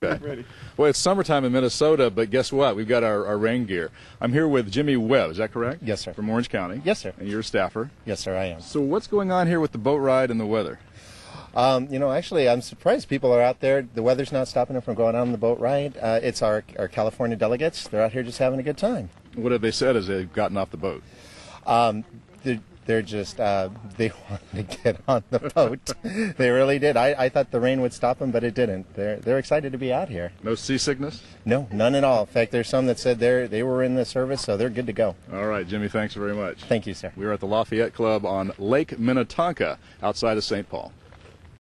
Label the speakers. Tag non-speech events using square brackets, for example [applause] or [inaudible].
Speaker 1: Okay.
Speaker 2: Ready.
Speaker 1: Well, it's summertime in Minnesota, but guess what? We've got our, our rain gear. I'm here with Jimmy Webb. Is that correct?
Speaker 3: Yes, sir.
Speaker 1: From Orange County.
Speaker 3: Yes, sir.
Speaker 1: And you're a staffer.
Speaker 3: Yes, sir, I am.
Speaker 1: So what's going on here with the boat ride and the weather?
Speaker 3: Um, you know, actually, I'm surprised people are out there. The weather's not stopping them from going on the boat ride. Uh, it's our, our California delegates. They're out here just having a good time.
Speaker 1: What have they said as they've gotten off the boat?
Speaker 3: Um, they're, they're just, uh, they [laughs] wanted to get on the boat. they really did. I, I thought the rain would stop them, but it didn't. They're, they're excited to be out here.
Speaker 1: No seasickness?
Speaker 3: No, none at all. In fact, there's some that said they're, they were in the service, so they're good to go.
Speaker 1: All right, Jimmy, thanks very much.
Speaker 3: Thank you, sir.
Speaker 1: We are at the Lafayette Club on Lake Minnetonka outside of St. Paul.